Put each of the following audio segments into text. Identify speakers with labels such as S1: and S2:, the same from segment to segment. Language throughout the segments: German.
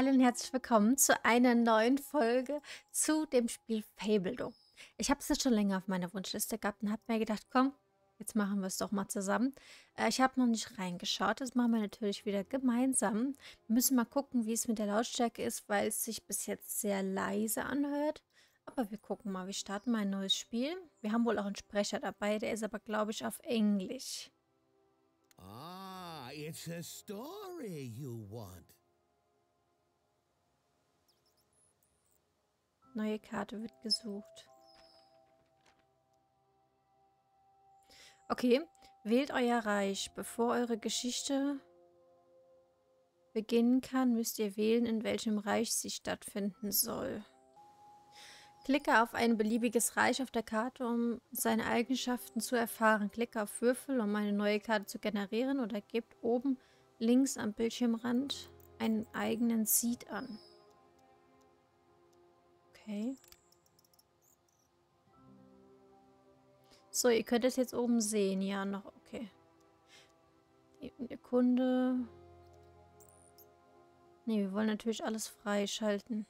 S1: Hallo und herzlich willkommen zu einer neuen Folge zu dem Spiel Fabledo. Ich habe es jetzt schon länger auf meiner Wunschliste gehabt und habe mir gedacht, komm, jetzt machen wir es doch mal zusammen. Äh, ich habe noch nicht reingeschaut, das machen wir natürlich wieder gemeinsam. Wir müssen mal gucken, wie es mit der Lautstärke ist, weil es sich bis jetzt sehr leise anhört. Aber wir gucken mal, wir starten mal ein neues Spiel. Wir haben wohl auch einen Sprecher dabei, der ist aber, glaube ich, auf Englisch.
S2: Ah, it's a story you want.
S1: Neue Karte wird gesucht. Okay, wählt euer Reich. Bevor eure Geschichte beginnen kann, müsst ihr wählen, in welchem Reich sie stattfinden soll. Klicke auf ein beliebiges Reich auf der Karte, um seine Eigenschaften zu erfahren. Klicke auf Würfel, um eine neue Karte zu generieren oder gebt oben links am Bildschirmrand einen eigenen Seed an. Okay. So, ihr könnt es jetzt oben sehen. Ja, noch. Okay. Die Kunde. Ne, wir wollen natürlich alles freischalten.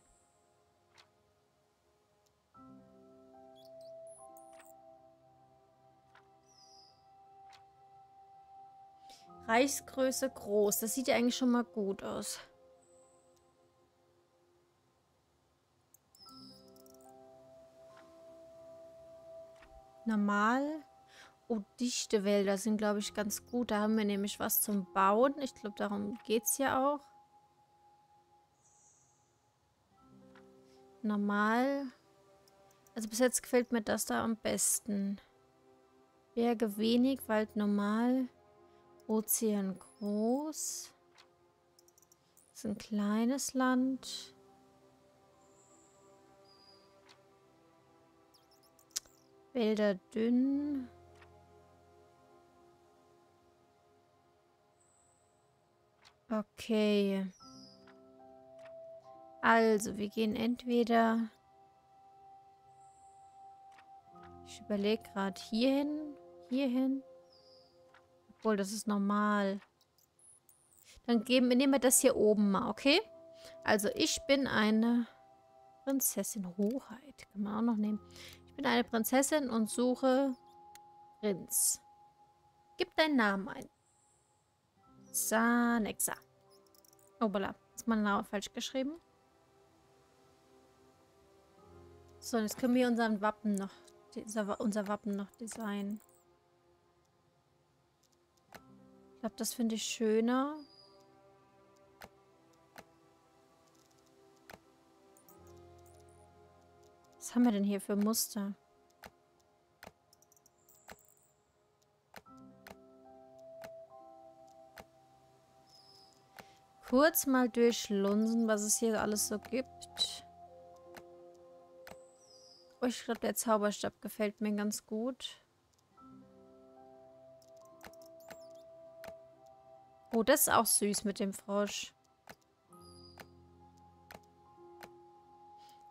S1: Reichsgröße groß. Das sieht ja eigentlich schon mal gut aus. Normal. Oh, dichte Wälder sind, glaube ich, ganz gut. Da haben wir nämlich was zum Bauen. Ich glaube, darum geht es ja auch. Normal. Also bis jetzt gefällt mir das da am besten. Berge wenig, Wald normal. Ozean groß. Das ist ein kleines Land. Wälder dünn. Okay. Also, wir gehen entweder... Ich überlege gerade hierhin, hierhin. Obwohl, das ist normal. Dann geben, nehmen wir das hier oben mal, okay? Also, ich bin eine Prinzessin Hoheit. Kann man auch noch nehmen bin eine Prinzessin und suche Prinz. Gib deinen Namen ein. Sanexa. Oh, voilà. Ist mein Name falsch geschrieben? So, jetzt können wir unseren Wappen noch, unser Wappen noch designen. Ich glaube, das finde ich schöner. Haben wir denn hier für Muster? Kurz mal durchlunsen, was es hier alles so gibt. Oh, ich glaube, der Zauberstab gefällt mir ganz gut. Oh, das ist auch süß mit dem Frosch.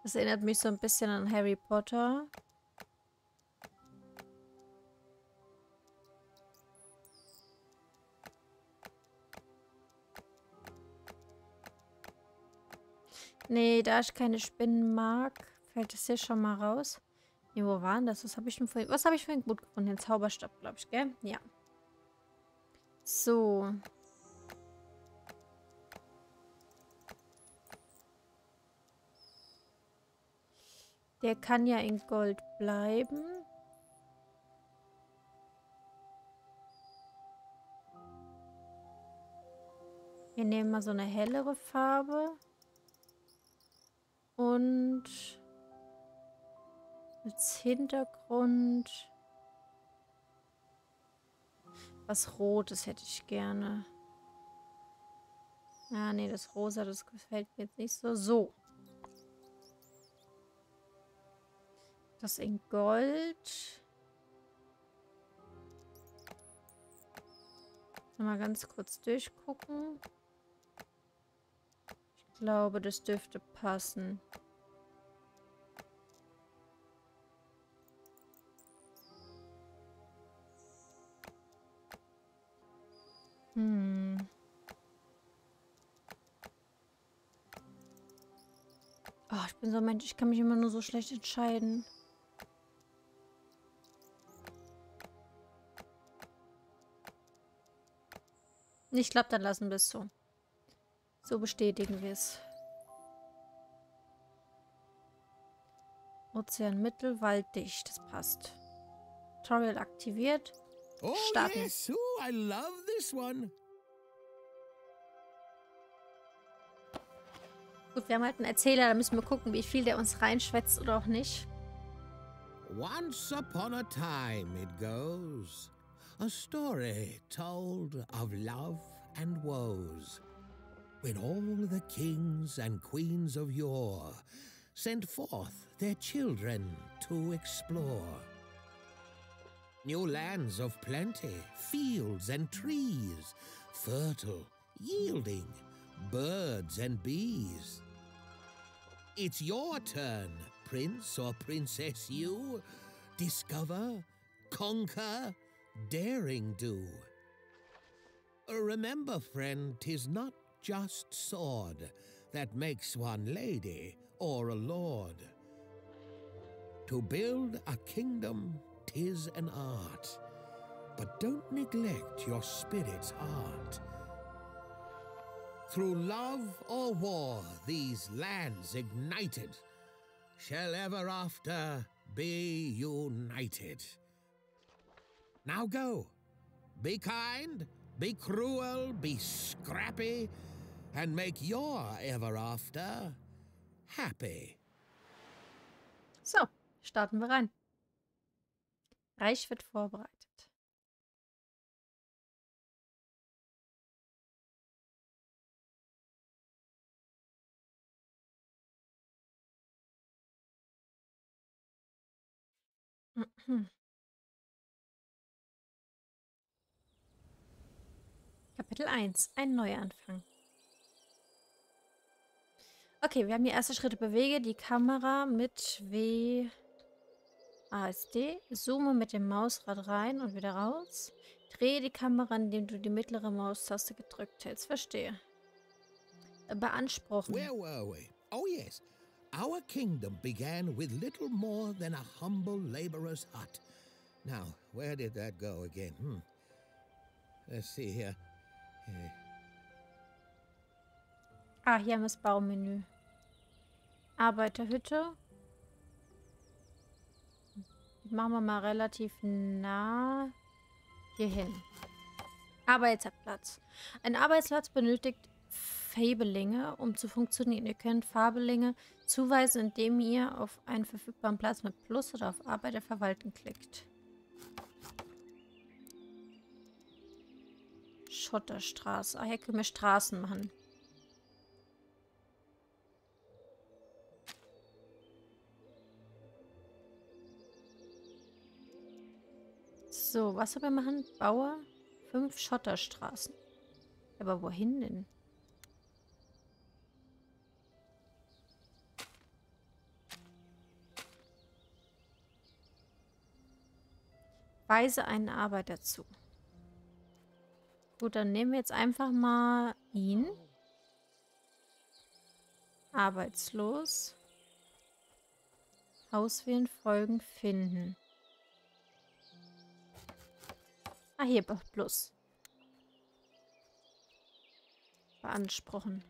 S1: Das erinnert mich so ein bisschen an Harry Potter. Nee, da ich keine Spinnen mag, fällt das hier schon mal raus. Nee, wo waren das? Was habe ich denn vorhin... Was habe ich vorhin gut gefunden? Den Zauberstab, glaube ich, gell? Ja. So. Der kann ja in Gold bleiben. Wir nehmen mal so eine hellere Farbe. Und als Hintergrund was Rotes hätte ich gerne. Ja, nee, das Rosa, das gefällt mir jetzt nicht so. So. Das in Gold. Mal ganz kurz durchgucken. Ich glaube, das dürfte passen. Hm. Oh, ich bin so ein Mensch, ich kann mich immer nur so schlecht entscheiden. Ich glaube, dann lassen wir es so. So bestätigen wir es. Ozean mittel, walddicht. Das passt. Tutorial aktiviert.
S2: Oh
S1: Starten.
S2: yes, oh, I love this one.
S1: Gut, wir haben halt einen Erzähler, da müssen wir gucken, wie viel der uns reinschwätzt oder auch nicht.
S2: Once upon a time it goes, a story told of love and woes, when all the kings and queens of yore sent forth their children to explore. New lands of plenty, fields and trees, fertile, yielding, birds and bees. It's your turn, prince or princess you. Discover, conquer, daring do. Remember, friend, 'tis not just sword that makes one lady or a lord. To build a kingdom, 'tis an art, but don't neglect your spirit's heart. Through love or war, these lands ignited shall ever after be united. Now go. Be kind, be cruel, be scrappy, and make your ever after happy.
S1: So, starten wir rein. Reich wird vorbereitet. Kapitel 1. Ein Neuanfang. Okay, wir haben hier erste Schritte. Bewege die Kamera mit W ASD. Zoome mit dem Mausrad rein und wieder raus. Drehe die Kamera, indem du die mittlere Maustaste gedrückt hältst. Verstehe. Beanspruchen.
S2: Where were we? Oh, yes. Our kingdom began with little more than a humble laborer's hut. Now, where did that go again? Hmm. Let's see here. Eh,
S1: Ah, hier haben wir das Baumenü. Arbeiterhütte. Machen wir mal relativ nah hier hin. Arbeitsplatz. Ein Arbeitsplatz benötigt Fabelinge, um zu funktionieren. Ihr könnt Fabelinge zuweisen, indem ihr auf einen verfügbaren Platz mit Plus oder auf Arbeiter verwalten klickt. Schotterstraße. Ah, hier können wir Straßen machen. So, was soll wir machen? Bauer fünf Schotterstraßen. Aber wohin denn? Weise einen Arbeiter zu. Gut, dann nehmen wir jetzt einfach mal ihn. Arbeitslos. Auswählen, folgen, finden. Ah, hier, plus. Beanspruchen.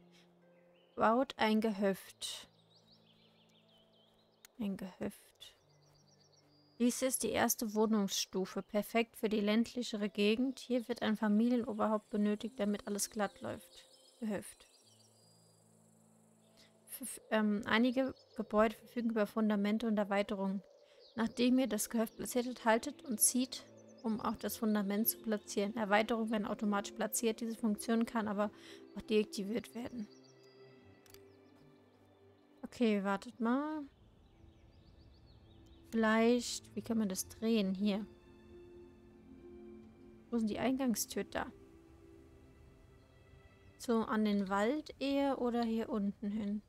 S1: Baut ein Gehöft. Ein Gehöft. Dies ist die erste Wohnungsstufe, perfekt für die ländlichere Gegend. Hier wird ein Familienoberhaupt benötigt, damit alles glatt läuft. Gehöft. F ähm, einige Gebäude verfügen über Fundamente und Erweiterungen. Nachdem ihr das Gehöft platziert habt, haltet und zieht, um auch das Fundament zu platzieren. Erweiterungen werden automatisch platziert. Diese Funktion kann aber auch deaktiviert werden. Okay, wartet mal. Vielleicht, wie kann man das drehen? Hier. Wo sind die Eingangstür? Da. So, an den Wald eher oder hier unten hin?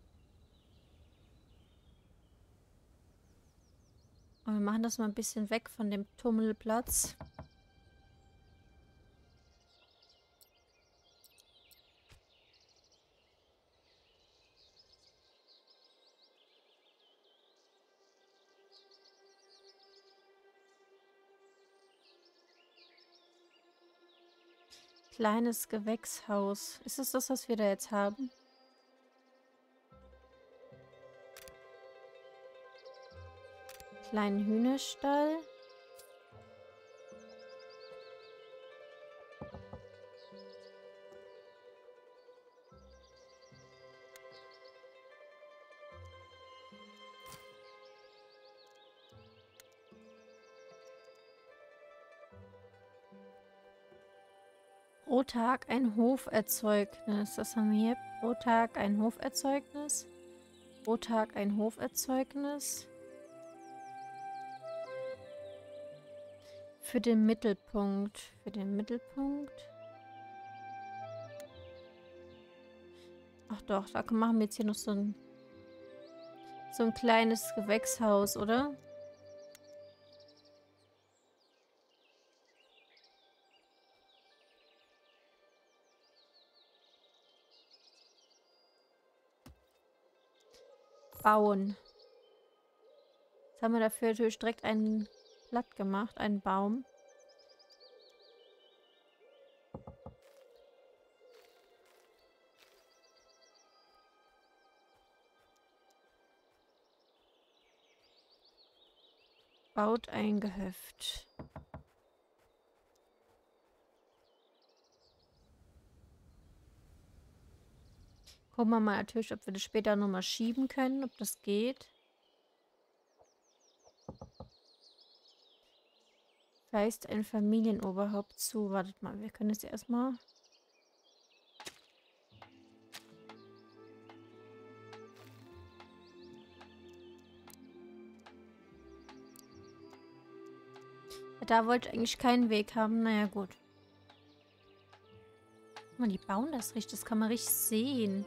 S1: Und wir machen das mal ein bisschen weg von dem Tummelplatz. Kleines Gewächshaus. Ist es das, was wir da jetzt haben? Kleinen Hühnerstall. Tag ein Hoferzeugnis. Das haben wir hier. Pro Tag ein Hoferzeugnis. Pro Tag ein Hoferzeugnis. Für den Mittelpunkt. Für den Mittelpunkt. Ach doch, da machen wir jetzt hier noch so ein so ein kleines Gewächshaus, oder? Bauen. Jetzt haben wir dafür natürlich direkt einen Blatt gemacht, einen Baum. Baut ein Gehöft. Gucken wir mal natürlich, ob wir das später nochmal schieben können, ob das geht. Weist ein Familienoberhaupt zu. Wartet mal, wir können es erstmal... Da wollte ich eigentlich keinen Weg haben. Naja, gut. Guck mal, die bauen das richtig. Das kann man richtig sehen.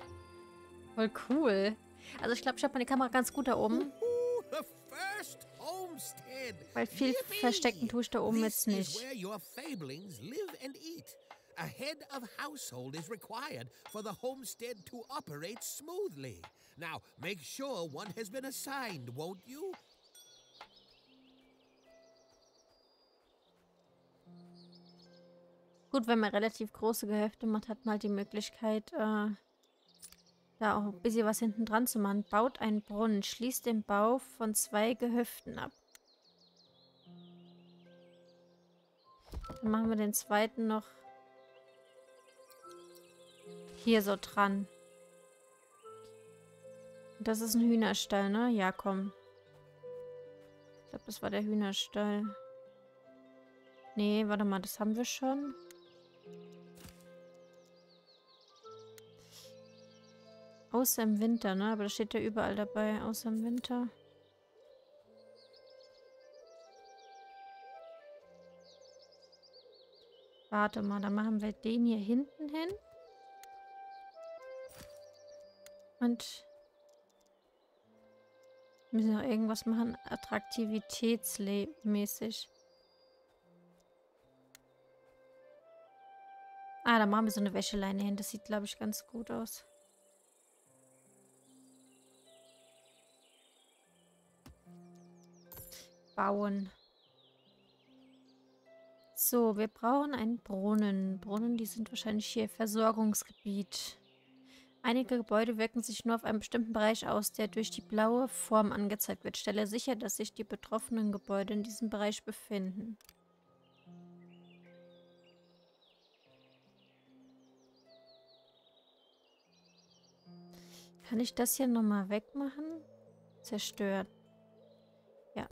S1: Voll cool. Also ich glaube, ich habe meine Kamera ganz gut da oben. Weil viel verstecken tue ich da oben jetzt nicht. A head of household is required for the homestead to operate smoothly. Now, make sure one has been assigned, won't you? Gut, wenn man relativ große Gehöfte macht, hat man halt die Möglichkeit, äh, da auch ein bisschen was hinten dran zu machen. Baut einen Brunnen, schließt den Bau von zwei Gehöften ab. Dann machen wir den zweiten noch hier so dran. Das ist ein Hühnerstall, ne? Ja, komm. Ich glaube, das war der Hühnerstall. Nee, warte mal, das haben wir schon. Außer im Winter, ne? Aber das steht ja überall dabei, außer im Winter. Warte mal, dann machen wir den hier hinten hin. Und müssen noch irgendwas machen, attraktivitätsmäßig. Ah, da machen wir so eine Wäscheleine hin. Das sieht, glaube ich, ganz gut aus. Bauen. So, wir brauchen einen Brunnen. Brunnen, die sind wahrscheinlich hier Versorgungsgebiet. Einige Gebäude wirken sich nur auf einem bestimmten Bereich aus, der durch die blaue Form angezeigt wird. Stelle sicher, dass sich die betroffenen Gebäude in diesem Bereich befinden. Kann ich das hier nochmal wegmachen? Zerstört. Ja.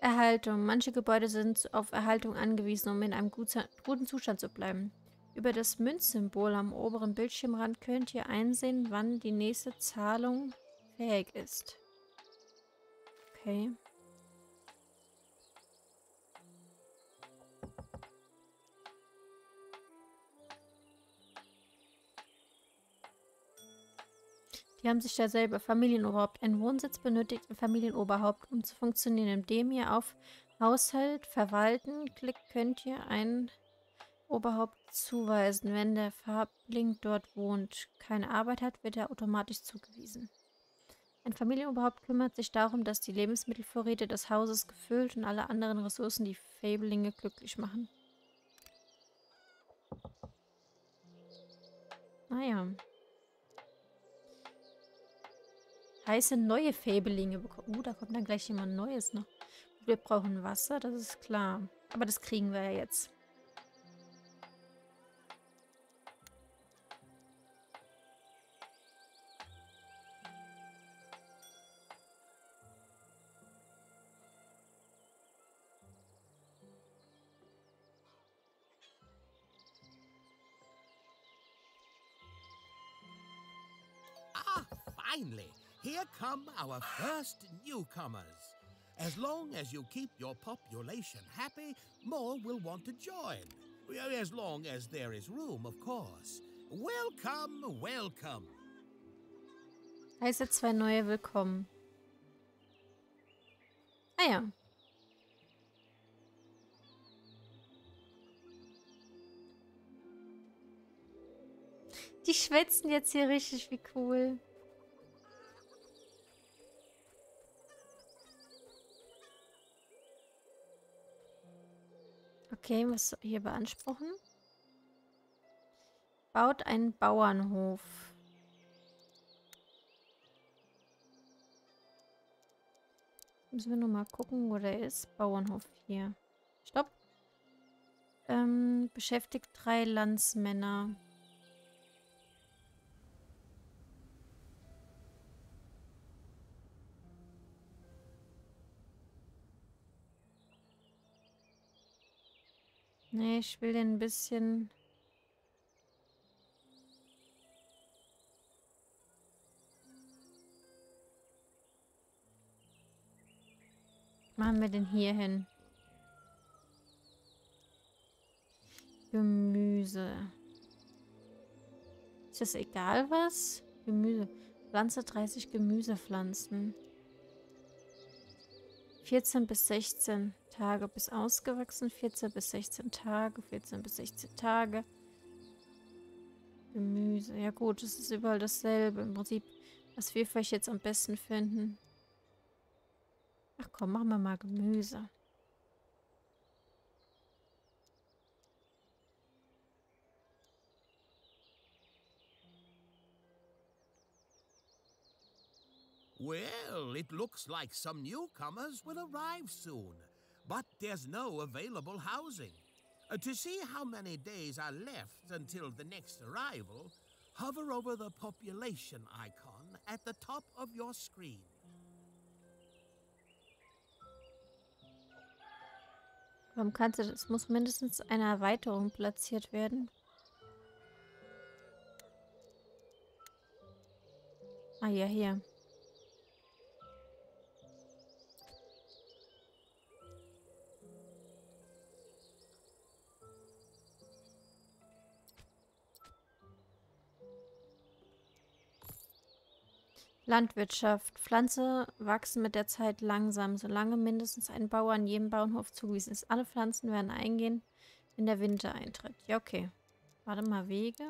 S1: Erhaltung. Manche Gebäude sind auf Erhaltung angewiesen, um in einem guten Zustand zu bleiben. Über das Münzsymbol am oberen Bildschirmrand könnt ihr einsehen, wann die nächste Zahlung fähig ist. Okay. Die haben sich da selber Familienoberhaupt. Ein Wohnsitz benötigt ein Familienoberhaupt, um zu funktionieren. Indem ihr auf Haushalt verwalten klickt, könnt ihr ein Oberhaupt zuweisen. Wenn der Farbling dort wohnt, keine Arbeit hat, wird er automatisch zugewiesen. Ein Familienoberhaupt kümmert sich darum, dass die Lebensmittelvorräte des Hauses gefüllt und alle anderen Ressourcen die Fablinge glücklich machen. Naja. Ah, Heiße neue Fäbelinge bekommen. Uh, da kommt dann gleich jemand Neues noch. Wir brauchen Wasser, das ist klar. Aber das kriegen wir ja jetzt.
S2: Here come our first newcomers. As long as you keep your population happy, more will want to join. As long as there is room, of course. Welcome, welcome.
S1: Heiße zwei neue willkommen. Ah ja. Die schwätzen jetzt hier richtig, wie cool. Okay, was hier beanspruchen? Baut einen Bauernhof. Müssen wir nur mal gucken, wo der ist. Bauernhof hier. Stopp. Ähm, beschäftigt drei Landsmänner. Nee, ich will den ein bisschen... Machen wir den hier hin. Gemüse. Ist das egal was? Gemüse. Pflanze 30 Gemüsepflanzen. 14 bis 16 Tage bis ausgewachsen. 14 bis 16 Tage. 14 bis 16 Tage. Gemüse. Ja gut, es ist überall dasselbe. Im Prinzip, was wir vielleicht jetzt am besten finden. Ach komm, machen wir mal Gemüse.
S2: Well, it looks like some newcomers will arrive soon, but there's no available housing. Uh, to see how many days are left until the next arrival, hover over the population icon at the top of your screen.
S1: Warum kannst du das? Muss mindestens eine Erweiterung platziert werden. Ah ja, hier. Landwirtschaft. Pflanze wachsen mit der Zeit langsam, solange mindestens ein Bauer an jedem Bauernhof zugewiesen ist. Alle Pflanzen werden eingehen, wenn der Winter eintritt. Ja, okay. Warte mal, Wege.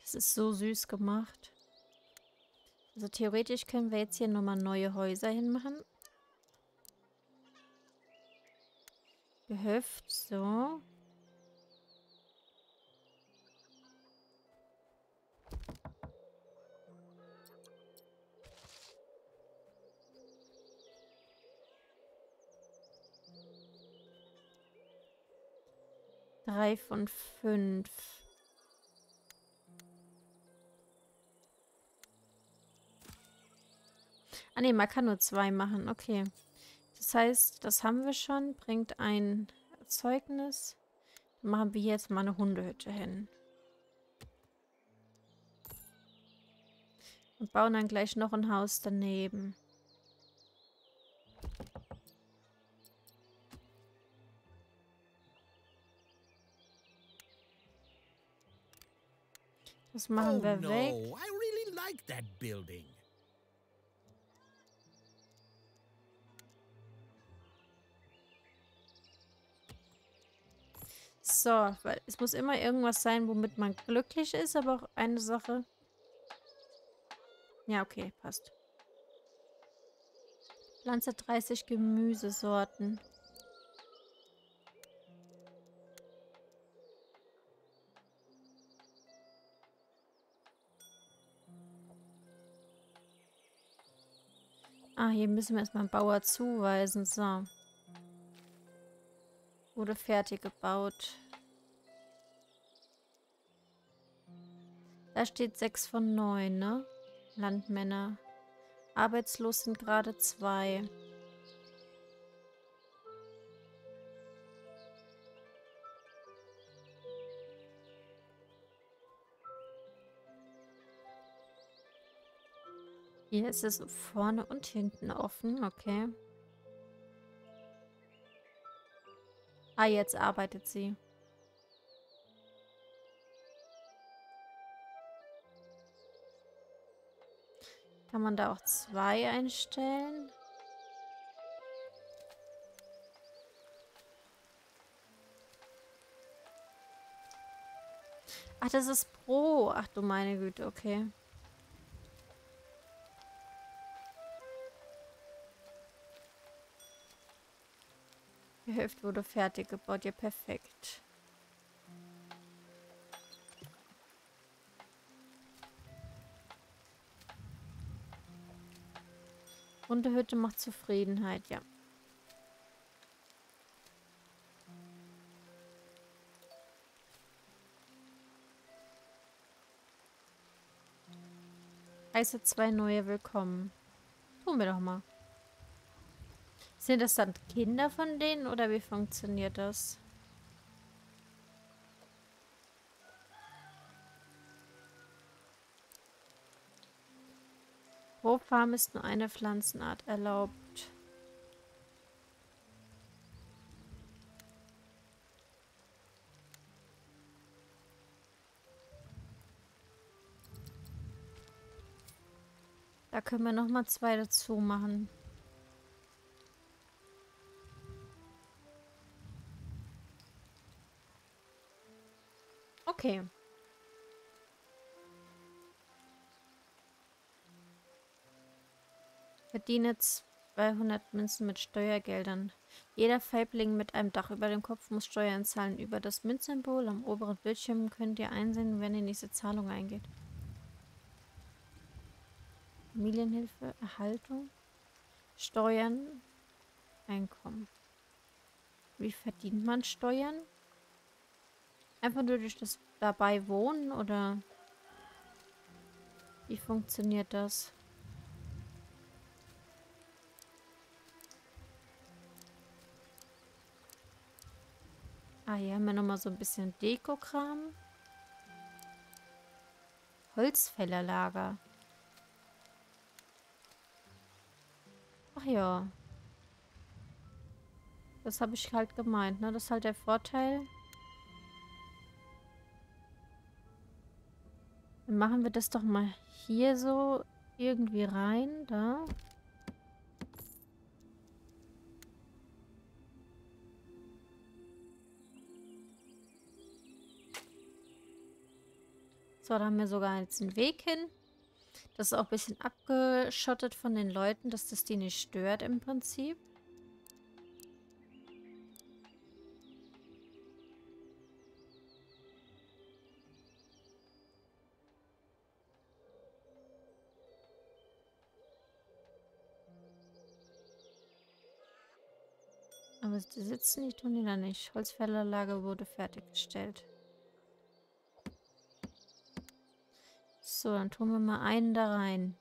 S1: Das ist so süß gemacht. Also theoretisch können wir jetzt hier nochmal neue Häuser hinmachen. Gehöft, so. Drei von fünf. Ah ne, man kann nur zwei machen. Okay. Das heißt, das haben wir schon. Bringt ein Zeugnis. Dann machen wir jetzt mal eine Hundehütte hin. Und bauen dann gleich noch ein Haus daneben. Das machen
S2: oh
S1: wir
S2: no,
S1: weg.
S2: I really like that building.
S1: So, weil es muss immer irgendwas sein, womit man glücklich ist, aber auch eine Sache. Ja, okay, passt. Pflanze 30 Gemüsesorten. Ah, hier müssen wir erstmal einen Bauer zuweisen. So. Wurde fertig gebaut. Da steht 6 von 9, ne? Landmänner. Arbeitslos sind gerade zwei. Hier ist es vorne und hinten offen, okay. Ah, jetzt arbeitet sie. Kann man da auch zwei einstellen? Ach, das ist Pro. Ach du meine Güte, okay. Die Hälfte wurde fertig gebaut. Ja, perfekt. Runde Hütte macht Zufriedenheit, ja. Heiße zwei neue willkommen. Tun wir doch mal. Sind das dann Kinder von denen oder wie funktioniert das? Pro Farm ist nur eine Pflanzenart erlaubt. Da können wir noch mal zwei dazu machen. Okay. Verdiene 200 Münzen mit Steuergeldern. Jeder Feibling mit einem Dach über dem Kopf muss Steuern zahlen. Über das Münzsymbol am oberen Bildschirm könnt ihr einsehen, wenn die nächste Zahlung eingeht. Familienhilfe, Erhaltung, Steuern, Einkommen. Wie verdient man Steuern? Einfach nur durch das dabei Wohnen oder wie funktioniert das? Ah, hier haben wir nochmal so ein bisschen Dekokram. Holzfällerlager. Ach ja. Das habe ich halt gemeint, ne? Das ist halt der Vorteil. Machen wir das doch mal hier so irgendwie rein, da. So, da haben wir sogar jetzt einen Weg hin. Das ist auch ein bisschen abgeschottet von den Leuten, dass das die nicht stört im Prinzip. Aber sie sitzen, die tun die da nicht. Holzfällerlager wurde fertiggestellt. So, dann tun wir mal einen da rein.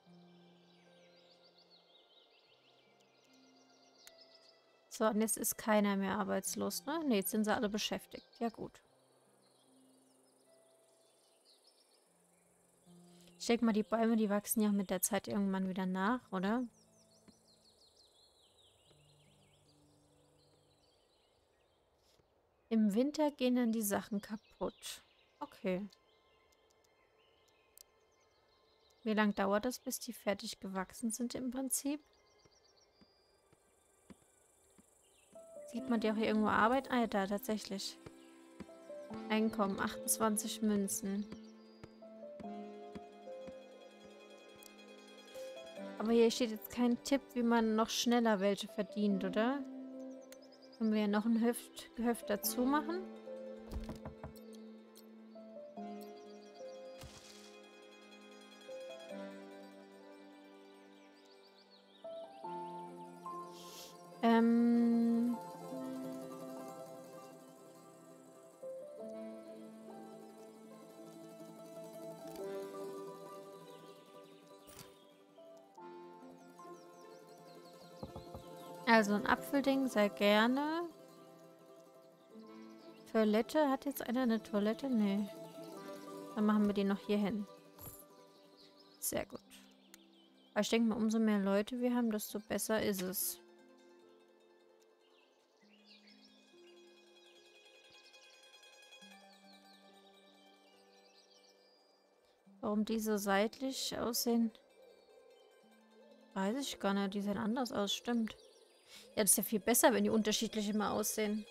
S1: So, und jetzt ist keiner mehr arbeitslos, ne? Ne, jetzt sind sie alle beschäftigt. Ja, gut. Ich denke mal, die Bäume, die wachsen ja mit der Zeit irgendwann wieder nach, oder? Im Winter gehen dann die Sachen kaputt. Okay. Wie lange dauert das, bis die fertig gewachsen sind im Prinzip? Sieht man die auch hier irgendwo Arbeit? Ah ja, da tatsächlich. Einkommen, 28 Münzen. Aber hier steht jetzt kein Tipp, wie man noch schneller welche verdient, oder? Können wir noch ein Hüft, Gehöft dazu machen? Also ein Apfelding sehr gerne. Toilette. Hat jetzt einer eine Toilette? Nee. Dann machen wir die noch hier hin. Sehr gut. Aber ich denke mal, umso mehr Leute wir haben, desto besser ist es. Warum die so seitlich aussehen, weiß ich gar nicht. Die sehen anders aus, stimmt. Ja, das ist ja viel besser, wenn die unterschiedlich immer aussehen.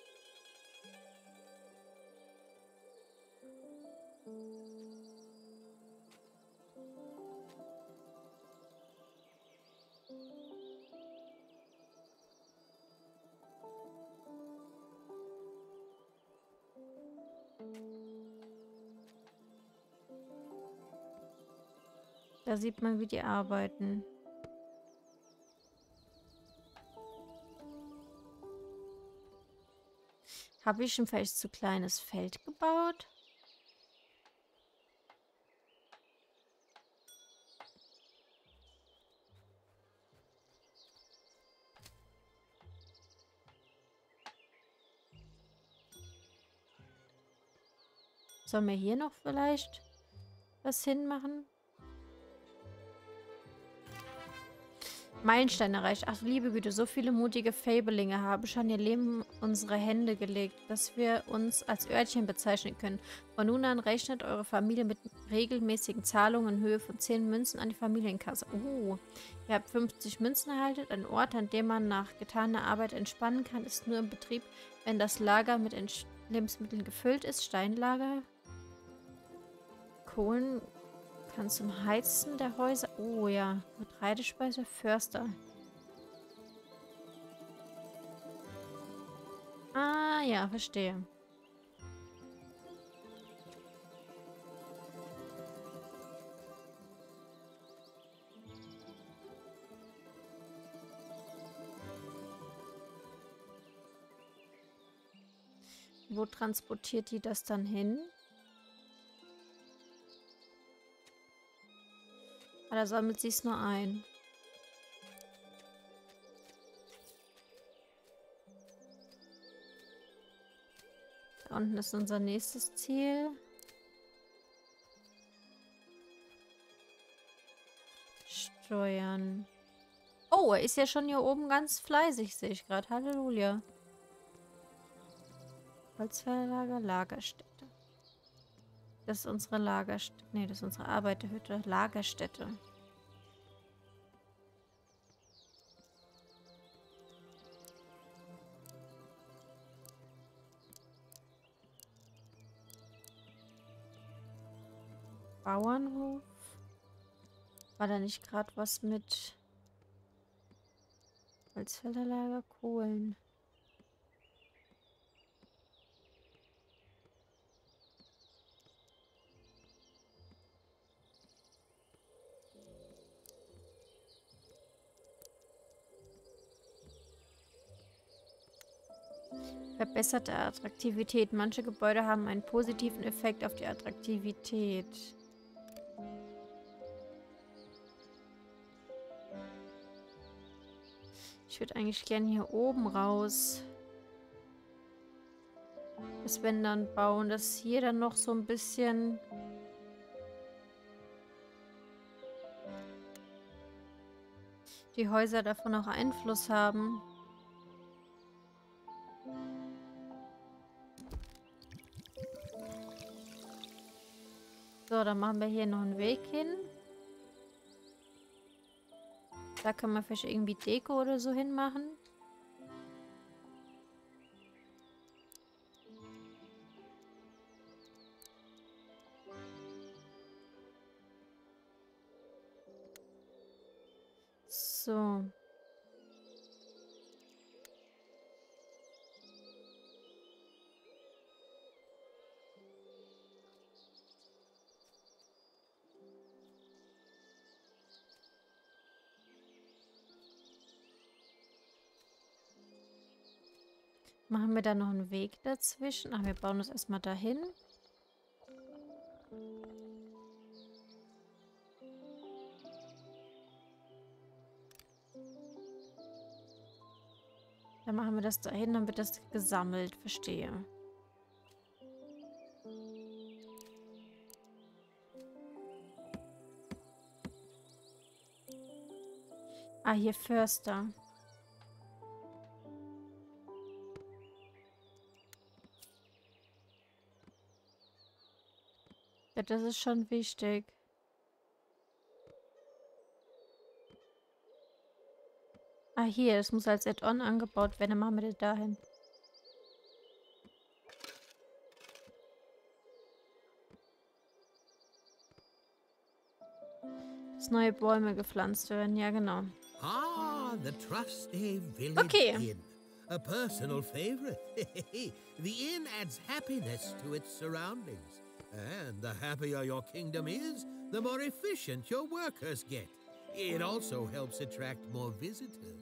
S1: Da sieht man, wie die arbeiten. Habe ich ein vielleicht zu kleines Feld gebaut? Sollen wir hier noch vielleicht was hinmachen? Meilenstein erreicht. Ach, liebe Güte, so viele mutige Fablinge haben schon ihr Leben unsere Hände gelegt, dass wir uns als Örtchen bezeichnen können. Von nun an rechnet eure Familie mit regelmäßigen Zahlungen in Höhe von 10 Münzen an die Familienkasse. Oh, ihr habt 50 Münzen erhalten. Ein Ort, an dem man nach getaner Arbeit entspannen kann, ist nur im Betrieb, wenn das Lager mit Lebensmitteln gefüllt ist. Steinlager, Kohlen, kann zum Heizen der Häuser... Oh ja, Getreidespeise, Förster. Ah ja, verstehe. Wo transportiert die das dann hin? Da sammelt sie es nur ein. Da unten ist unser nächstes Ziel. Steuern. Oh, er ist ja schon hier oben ganz fleißig, sehe ich gerade. Halleluja. Holzverlager, Lagerstätte. Das ist unsere Lagerstätte. Ne, das ist unsere Arbeiterhütte. Lagerstätte. Bauernhof. War da nicht gerade was mit Holzfällerlager Kohlen? Verbesserte Attraktivität. Manche Gebäude haben einen positiven Effekt auf die Attraktivität. Ich würde eigentlich gerne hier oben raus das Wendern bauen, dass hier dann noch so ein bisschen die Häuser davon auch Einfluss haben. So, dann machen wir hier noch einen Weg hin. Da kann man vielleicht irgendwie Deko oder so hinmachen. So. Machen wir da noch einen Weg dazwischen? Ach, wir bauen das erstmal dahin. Dann machen wir das dahin, dann wird das gesammelt. Verstehe. Ah, hier Förster. Ja, das ist schon wichtig. Ah, hier, es muss als Add-on angebaut werden. Dann machen wir das dahin. Dass neue Bäume gepflanzt werden, ja genau.
S2: Ah, the trusty village
S1: Okay.
S2: inn. A personal favorite. the inn adds happiness to its surroundings. And the happier your kingdom is, the more efficient your workers get. It also helps attract more visitors.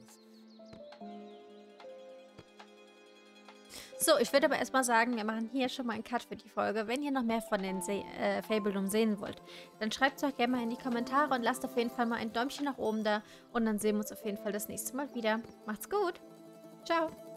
S1: So, ich würde aber erstmal sagen, wir machen hier schon mal einen Cut für die Folge. Wenn ihr noch mehr von den Se äh, Fabledom sehen wollt, dann schreibt es doch gerne mal in die Kommentare und lasst auf jeden Fall mal ein Däumchen nach oben da. Und dann sehen wir uns auf jeden Fall das nächste Mal wieder. Macht's gut. Ciao.